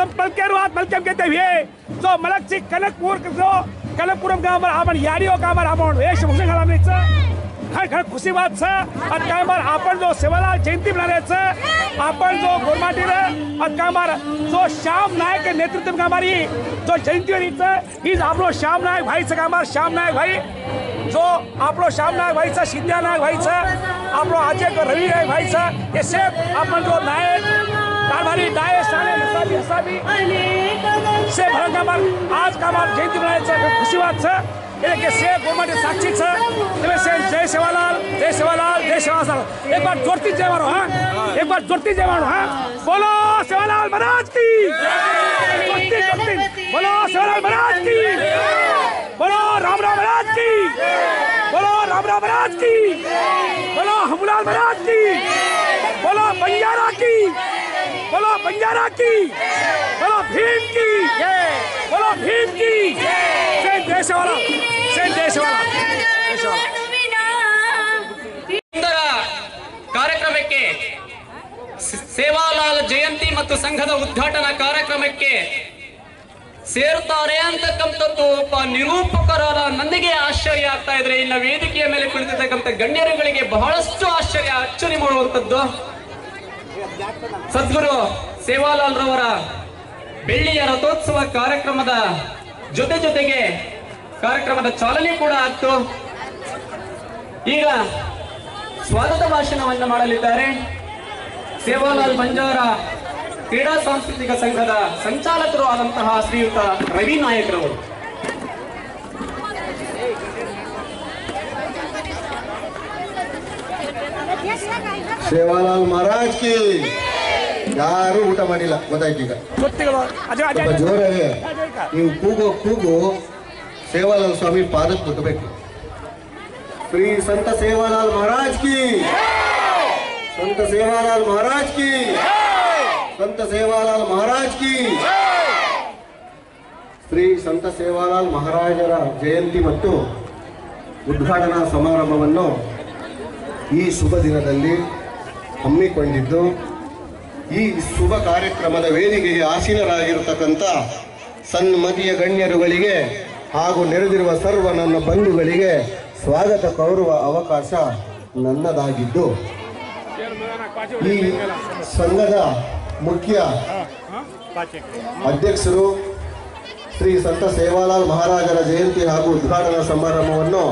संपर्क मलकम कहते हुए जो मलक ची कनकपुर जो कनकपुरम का हमारा हमन यारियों का हमारा हमन वेश भूषण छ खर खर खुशी बात छ और का हमार जो सेवालाल जयंती बना रहे छ अपन जो गोरमाटी रे और का जो श्याम नायक के नेतृत्व में हमारी जो जयंती हो रही छ इज आप लोग श्याम नायक भाई से हमार श्याम नायक भाई. जो आपलो श्याम नायक भाई छ सिद्ध्या नायक भाई छ आपलो अजय रवि नायक भाई छ ये सब अपन जो नायक से भएका माल आजका माल जयन्ती मनाइन्छ तो खुसी बात है किनकि से गोर्मेन्ट साक्षी छ त्यसले से जय सेवालाल जय सेवालाल जय सेवालाल। एक बार जोड़ती जय मारो हाँ? एक बार जोड़ती जय मारो हाँ? बोलो, सेवालाल महाराज की। जोरती जोरती। बोलो, सेवालाल महाराज की। बोलो, राम राम महाराज की। बोलो, राम राम महाराज की। बोलो, हमलाल महाराज की। बोलो बंजारा की बोलो भीम की बोलो भीम की जय देश वाला जय देश वाला देश वाला ಸುಂದರ ಕಾರ್ಯಕ್ರಮಕ್ಕೆ ಸ- ಸೇವಾಲಾಲ್ ಜಯಂತಿ ಮತ್ತು ಸಂಘದ ಉದ್ಘಾಟನಾ ಕಾರ್ಯಕ್ರಮಕ್ಕೆ ಸೇರುತ್ತಾರೆ ಅಂತಕ್ಕಂಥದ್ದು ಒಬ್ಬ ನಿರೂಪಕರಾದ ನನಗೆ ಆಶ್ಚರ್ಯ ಆಗ್ತಾ ಇದ್ರೆ ಇನ್ನು ವೇದಿಕೆಯ ಮೇಲೆ ಕುಳಿತಿರ್ತಕ್ಕಂಥ ಗಣ್ಯರುಗಳಿಗೆ ಬಹಳಷ್ಟು ಆಶ್ಚರ್ಯ ಅಚ್ಚರಿ ಮಾಡುವಂಥದ್ದು ಸದ್ಗುರು ಸೇವಾಲಾಲ್ ರವರ ಬೆಳ್ಳಿಯ ರಥೋತ್ಸವ ಕಾರ್ಯಕ್ರಮದ ಜೊತೆ ಜೊತೆಗೆ ಕಾರ್ಯಕ್ರಮದ ಚಾಲನೆ ಕೂಡ ಆಗ್ತು. ಈಗ ಸ್ವಾಗತ ಭಾಷಣವನ್ನು ಮಾಡಲಿದ್ದಾರೆ. ಸೇವಾಲಾಲ್ ಬಂಜಾರ ಕ್ರೀಡಾ ಸಾಂಸ್ಕೃತಿಕ ಸಂಘದ ಸಂಚಾಲಕರು ಆದಂತಹ ಶ್ರೀಯುತ ರವಿ ನಾಯಕರವರು ಸೇವಾಲಾಲ್ ಮಹಾರಾಜ್ ಕಿ ಯಾರು ಊಟ ಮಾಡಿಲ್ಲ ಗೊತ್ತಾಯ್ತೀಗ ಈಗ. ಜೋರಾಗಿ. ನೀವು ಕೂಗೋ ಕೂಗು. ಸೇವಾಲಾಲ್ ಸ್ವಾಮಿ ಪಾದಕ್ಕೆ ಮುಟ್ಟಬೇಕು ಶ್ರೀ ಸಂತ ಸೇವಾಲಾಲ್ ಮಹಾರಾಜ್ ಕಿ. ಸಂತ ಸೇವಾಲಾಲ್ ಮಹಾರಾಜ್ ಕಿ. ಸಂತ ಸೇವಾಲಾಲ್ ಮಹಾರಾಜ್ ಕಿ. ಶ್ರೀ ಸಂತ ಸೇವಾಲಾಲ್ ಮಹಾರಾಜರ ಜಯಂತಿ ಮತ್ತು ಉದ್ಘಾಟನಾ ಸಮಾರಂಭವನ್ನು ಈ ಶುಭ ದಿನದಲ್ಲಿ ಹಮ್ಮಿಕೊಂಡಿದ್ದು ಈ ಶುಭ ಕಾರ್ಯಕ್ರಮದ ವೇದಿಕೆಗೆ ಆಸೀನರಾಗಿರತಕ್ಕಂಥ ಸನ್ಮತಿಯ ಗಣ್ಯರುಗಳಿಗೆ ಹಾಗೂ ನೆರೆದಿರುವ ಸರ್ವ ನನ್ನ ಬಂಧುಗಳಿಗೆ ಸ್ವಾಗತ ಕೋರುವ ಅವಕಾಶ ನನ್ನದಾಗಿದ್ದು, ಈ ಸಂಘದ ಮುಖ್ಯ ಅಧ್ಯಕ್ಷರು ಶ್ರೀ ಸಂತ ಸೇವಾಲಾಲ್ ಮಹಾರಾಜರ ಜಯಂತಿ ಹಾಗೂ ಉದ್ಘಾಟನಾ ಸಮಾರಂಭವನ್ನು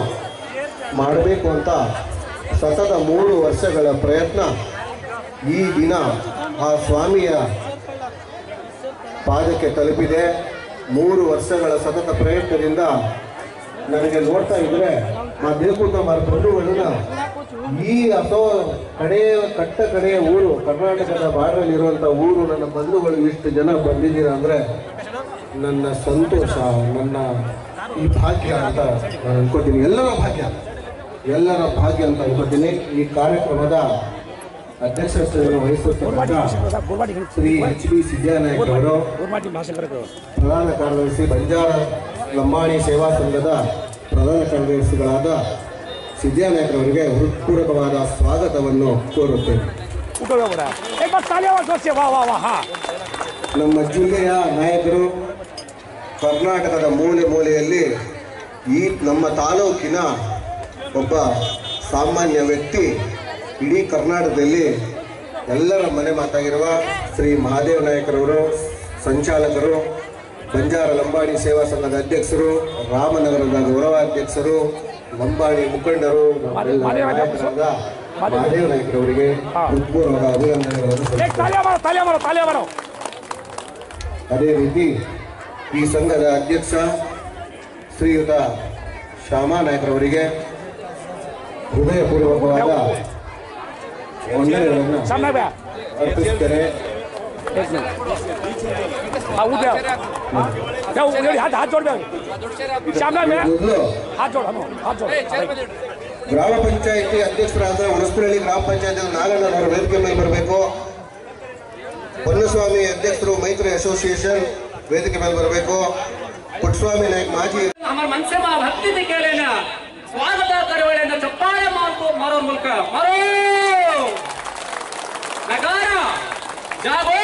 ಮಾಡಬೇಕು ಅಂತ ಸತತ ಮೂರು ವರ್ಷಗಳ ಪ್ರಯತ್ನ ಈ ದಿನ ಆ ಸ್ವಾಮಿಯ ಪಾದಕ್ಕೆ ತಲುಪಿದೆ. ಮೂರು ವರ್ಷಗಳ ಸತತ ಪ್ರಯತ್ನದಿಂದ ನನಗೆ ನೋಡ್ತಾ ಇದ್ರೆ ಆ ದೇವಕುಂದ ಬಂಧುಗಳನ್ನ ಈ ಅಥವಾ ಕಡೆಯ ಕಟ್ಟ ಕಡೆಯ ಊರು, ಕರ್ನಾಟಕದ ಬಾರ್ಡರ್ ಇರುವಂತ ಊರು, ನನ್ನ ಬಂಧುಗಳು ಇಷ್ಟು ಜನ ಬಂದಿದ್ದೀರ ಅಂದ್ರೆ ನನ್ನ ಸಂತೋಷ, ನನ್ನ ಈ ಭಾಗ್ಯ ಅಂತ ನಾನು ಅನ್ಕೋತೀನಿ. ಎಲ್ಲರ ಭಾಗ್ಯ. ಎಲ್ಲರ ಭಾಗ್ಯ ಅಂತ ಅನ್ಕೋತೀನಿ ಈ ಕಾರ್ಯಕ್ರಮದ ಅಧ್ಯಕ್ಷ ಶ್ರೀ ಎಚ್ ಬಿ ಸಿದ್ಧಾನಾಯಕ್ ಅವರು, ಪ್ರಧಾನ ಕಾರ್ಯದರ್ಶಿ ಬಂಜಾರ ಲಂಬಾಣಿ ಸೇವಾ ಸಂಘದ ಪ್ರಧಾನ ಕಾರ್ಯದರ್ಶಿಗಳಾದ ಸಿದ್ಧಾನಾಯಕರವರಿಗೆ ಹೃತ್ಪೂರ್ವಕವಾದ ಸ್ವಾಗತವನ್ನು ಕೋರುತ್ತೇನೆ. ನಮ್ಮ ಜಿಲ್ಲೆಯ ನಾಯಕರು ಕರ್ನಾಟಕದ ಮೂಲೆ ಮೂಲೆಯಲ್ಲಿ ಈ ನಮ್ಮ ತಾಲೂಕಿನ ಒಬ್ಬ ಸಾಮಾನ್ಯ ವ್ಯಕ್ತಿ ಇಡೀ ಕರ್ನಾಟಕದಲ್ಲಿ ಎಲ್ಲರ ಮನೆ ಮಾತಾಗಿರುವ ಶ್ರೀ ಮಹಾದೇವ ನಾಯಕರವರು ಸಂಚಾಲಕರು ಬಂಜಾರ ಲಂಬಾಣಿ ಸೇವಾ ಸಂಘದ ಅಧ್ಯಕ್ಷರು ರಾಮನಗರದ ಗೌರವ ಅಧ್ಯಕ್ಷರು ಲಂಬಾಣಿ ಮುಖಂಡರು ಮಹಾದೇವ ನಾಯಕರವರಿಗೆ ಉತ್ಪೂರ್ವಕ ಅಭಿನಂದನೆಗಳನ್ನು ಅದೇ ರೀತಿ ಈ ಸಂಘದ ಅಧ್ಯಕ್ಷ ಶ್ರೀಯುತ ಶ್ಯಾಮಾ ನಾಯಕರವರಿಗೆ ಹೃದಯಪೂರ್ವಕವಾದ ವಂದನೆಗಳನ್ನು ಅರ್ಪಿಸುತ್ತೇನೆ ಗ್ರಾಮ ಪಂಚಾಯಿತಿ ಅಧ್ಯಕ್ಷರಾದ ಹುಣಸ್ಪಳ್ಳಿ ಗ್ರಾಮ ಪಂಚಾಯತ್ ನಾಗಣ್ಣನವರು ವೇದಿಕೆ ಮೇಲೆ ಬರಬೇಕು. ಪೊನ್ನಸ್ವಾಮಿ ಅಧ್ಯಕ್ಷರು ಮೈತ್ರಿ ಅಸೋಸಿಯೇಷನ್ ವೇದಿಕೆ ಮೇಲೆ ಬರಬೇಕು. ಪುಟ್ಸ್ವಾಮಿ ನಾಯ್ಕ ಮಾಜಿ ಸ್ವಾಗತ ಕರವಳಿಯನ್ನು ಚಪ್ಪಾಳೆ ಮಾತು ಮಾಡೋರ ಮೂಲಕ ಮರೋ ನಕಾರ ಜಾಗೋ